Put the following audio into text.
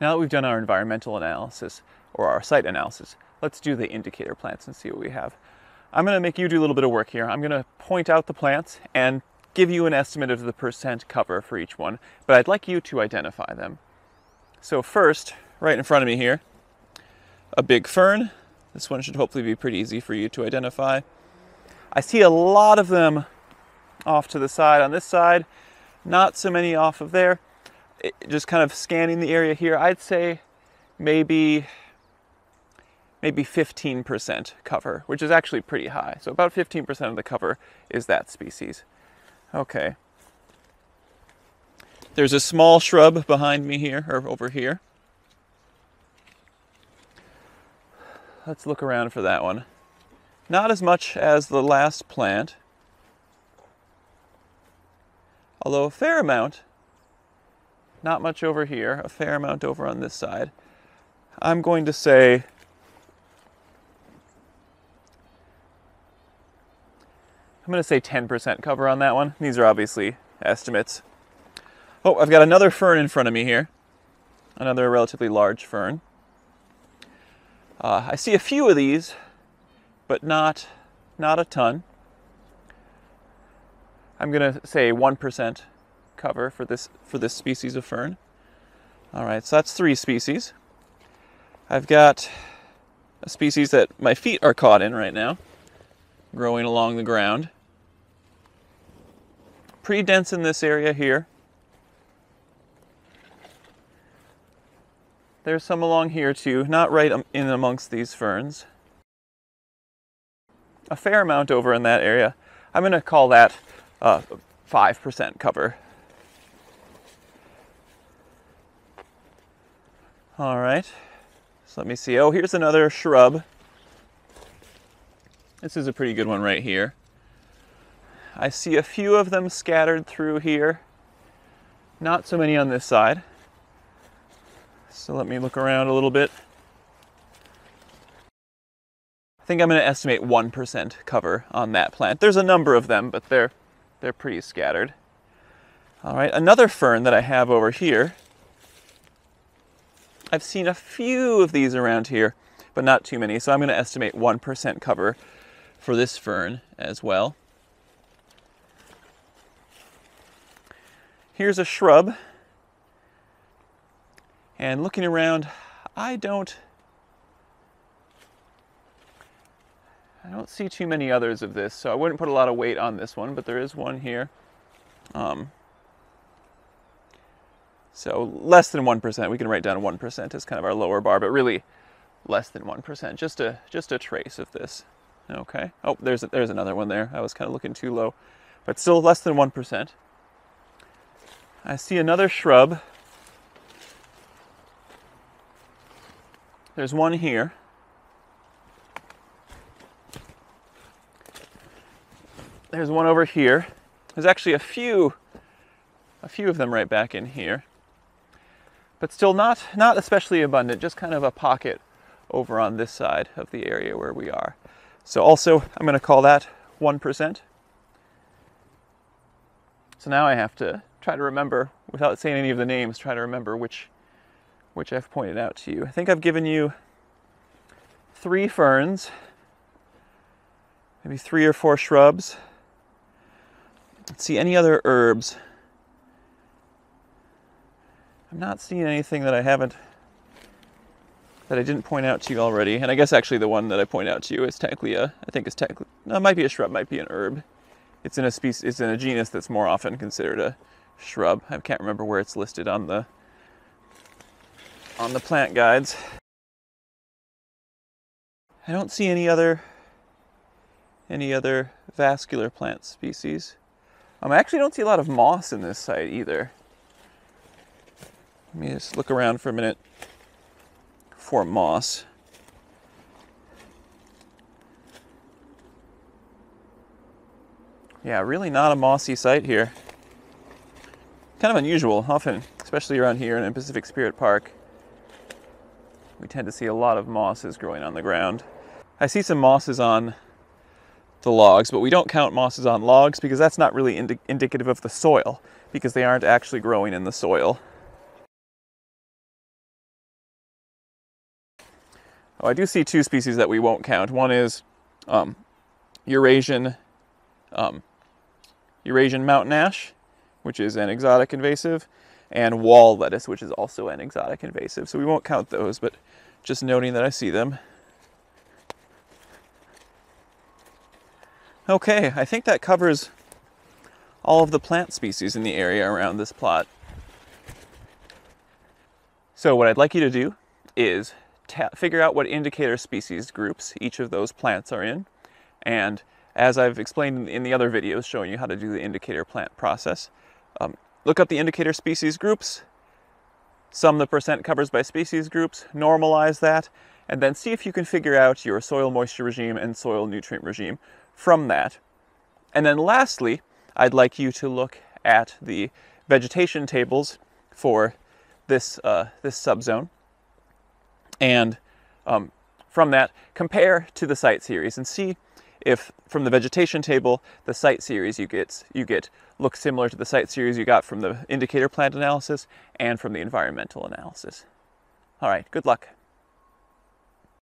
Now that we've done our environmental analysis or our site analysis, let's do the indicator plants and see what we have. I'm going to make you do a little bit of work here. I'm going to point out the plants and give you an estimate of the percent cover for each one, but I'd like you to identify them. So first, right in front of me here, a big fern. This one should hopefully be pretty easy for you to identify. I see a lot of them off to the side on this side, not so many off of there. Just kind of scanning the area here, I'd say maybe maybe 15% cover, which is actually pretty high. So about 15% of the cover is that species. Okay. There's a small shrub behind me here, or over here. Let's look around for that one. Not as much as the last plant, although a fair amount. Not much over here, a fair amount over on this side. I'm going to say I'm going to say 10% cover on that one. These are obviously estimates. Oh, I've got another fern in front of me here. Another relatively large fern. Uh, I see a few of these, but not, not a ton. I'm going to say 1% cover for this, for this species of fern. All right, so that's three species. I've got a species that my feet are caught in right now, growing along the ground pretty dense in this area here. There's some along here too, not right in amongst these ferns. A fair amount over in that area. I'm going to call that 5% uh, cover. All right, so let me see. Oh, here's another shrub. This is a pretty good one right here. I see a few of them scattered through here. Not so many on this side. So let me look around a little bit. I think I'm going to estimate 1% cover on that plant. There's a number of them, but they're, they're pretty scattered. All right, another fern that I have over here. I've seen a few of these around here, but not too many. So I'm going to estimate 1% cover for this fern as well. Here's a shrub. And looking around, I don't I don't see too many others of this, so I wouldn't put a lot of weight on this one, but there is one here. Um, so less than 1%, we can write down 1% as kind of our lower bar, but really less than 1%, just a, just a trace of this. Okay, oh, there's, a, there's another one there. I was kind of looking too low, but still less than 1%. I see another shrub. There's one here. There's one over here. There's actually a few, a few of them right back in here. But still not, not especially abundant, just kind of a pocket over on this side of the area where we are. So also, I'm going to call that 1%. So now I have to try to remember, without saying any of the names, try to remember which, which I've pointed out to you. I think I've given you three ferns, maybe three or four shrubs. Let's see, any other herbs? I'm not seeing anything that I haven't, that I didn't point out to you already. And I guess actually the one that I point out to you is technically a, I think it's technically, no, it might be a shrub, might be an herb. It's in a species, it's in a genus that's more often considered a shrub. I can't remember where it's listed on the on the plant guides. I don't see any other any other vascular plant species. Um, I actually don't see a lot of moss in this site either. Let me just look around for a minute for moss. Yeah, really not a mossy site here kind of unusual. Often, especially around here in Pacific Spirit Park, we tend to see a lot of mosses growing on the ground. I see some mosses on the logs, but we don't count mosses on logs because that's not really indi indicative of the soil because they aren't actually growing in the soil. Oh, I do see two species that we won't count. One is um, Eurasian um, Eurasian mountain ash, which is an exotic invasive, and wall lettuce, which is also an exotic invasive. So we won't count those, but just noting that I see them. Okay, I think that covers all of the plant species in the area around this plot. So what I'd like you to do is figure out what indicator species groups each of those plants are in. And as I've explained in the other videos showing you how to do the indicator plant process, um, look up the indicator species groups, sum the percent covers by species groups, normalize that, and then see if you can figure out your soil moisture regime and soil nutrient regime from that. And then lastly, I'd like you to look at the vegetation tables for this, uh, this subzone and um, from that, compare to the site series and see if from the vegetation table, the site series you get, you get looks similar to the site series you got from the indicator plant analysis and from the environmental analysis. All right, good luck.